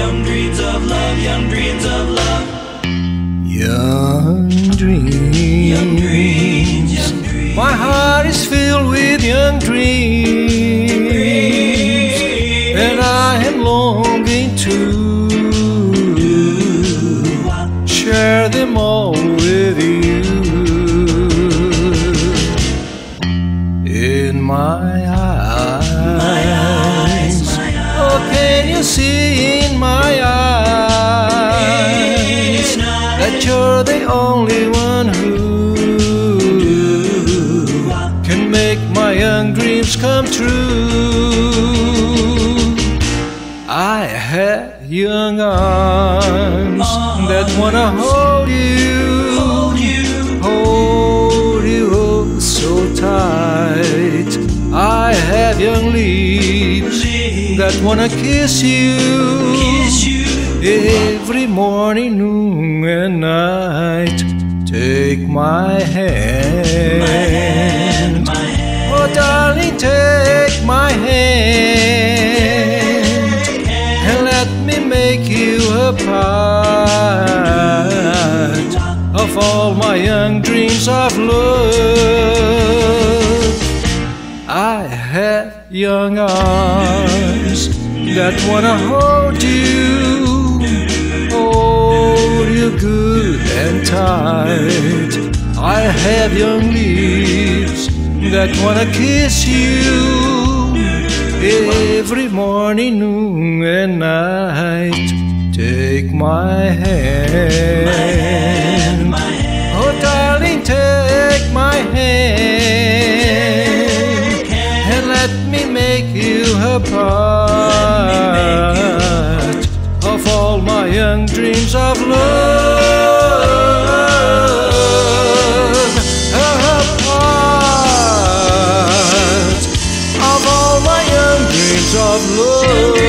young dreams of love, young dreams of love. Young dreams. Young dreams, young dreams. My heart is filled with young dreams, and I am longing to share them all with you. In my eyes, My eyes, my oh, can you see you're the only one who can make my young dreams come true. I have young arms that wanna hold you, hold you, hold you oh so tight. I have young lips that wanna kiss you. kiss you. Every morning, noon, take my hand. My hand, Oh, darling, take my hand and let me make you a part of all my young dreams of love. I have young arms that wanna hold you, good and tight. I have young lips that wanna kiss you every morning, noon, and night. Take my hand. my hand, Oh, darling, take my hand and let me make you a part of all my young dreams of love.